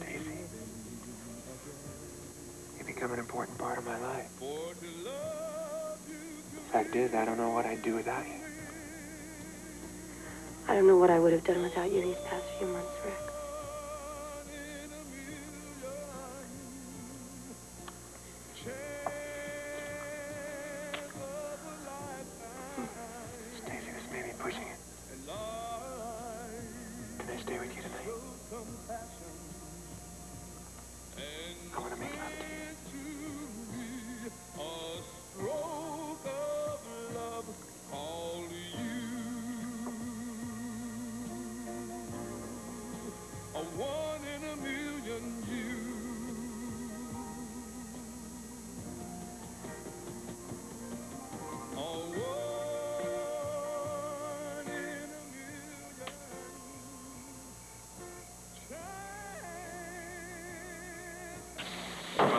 Stacey, you become an important part of my life. Fact is, I don't know what I'd do without you. I don't know what I would have done without you these past few months, Rick.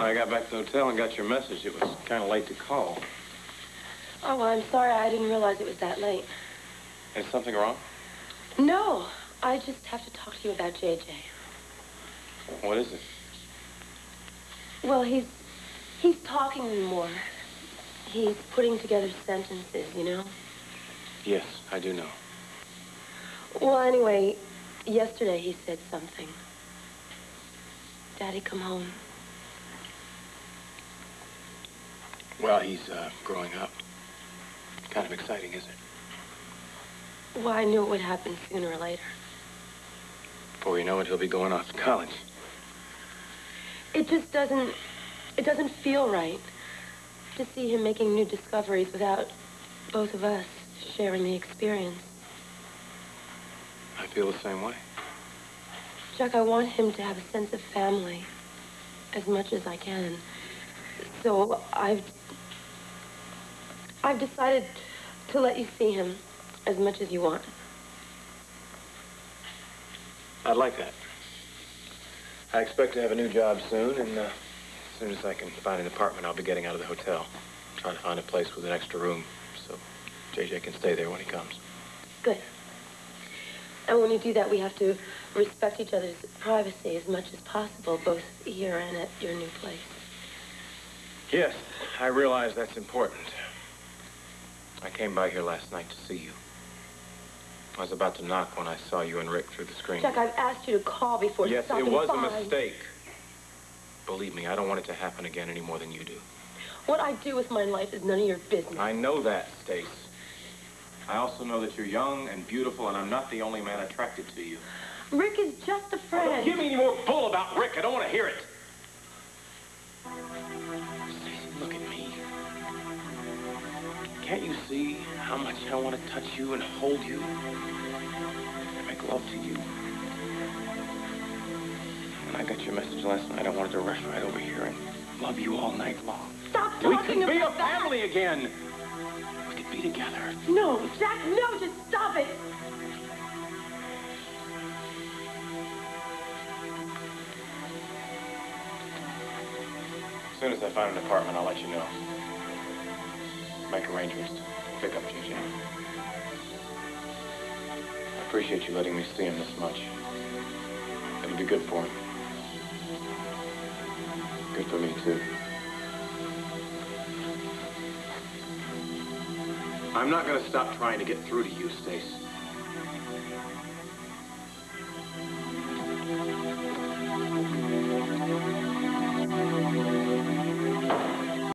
I got back to the hotel and got your message, it was kind of late to call. Oh, well, I'm sorry. I didn't realize it was that late. Is something wrong? No, I just have to talk to you about JJ. What is it? Well, he's he's talking more. He's putting together sentences, you know? Yes, I do know. Well, anyway, yesterday he said something. Daddy, come home. Well, he's uh, growing up. Kind of exciting, isn't it? Well, I knew it would happen sooner or later. Before you know it, he'll be going off to college. It just doesn't, it doesn't feel right to see him making new discoveries without both of us sharing the experience. I feel the same way. Jack, I want him to have a sense of family as much as I can. So I've, I've decided to let you see him as much as you want. I'd like that. I expect to have a new job soon, and uh, as soon as I can find an apartment, I'll be getting out of the hotel. Trying to find a place with an extra room so JJ can stay there when he comes. Good. And when you do that, we have to respect each other's privacy as much as possible, both here and at your new place. Yes, I realize that's important. I came by here last night to see you. I was about to knock when I saw you and Rick through the screen. Jack, I've asked you to call before yes, stopping it was by. a mistake. Believe me, I don't want it to happen again any more than you do. What I do with my life is none of your business. I know that, Stace. I also know that you're young and beautiful, and I'm not the only man attracted to you. Rick is just a friend. Don't give me any more bull about Rick. I don't want to hear it. See how much I want to touch you and hold you and make love to you? When I got your message last night, I wanted to rush right over here and love you all night long. Stop We talking could be a about that. family again. We could be together. No, Jack, no, just stop it. As soon as I find an apartment, I'll let you know. Make arrangements pick up JJ. I appreciate you letting me see him this much. It'll be good for him. Good for me, too. I'm not gonna stop trying to get through to you, Stace.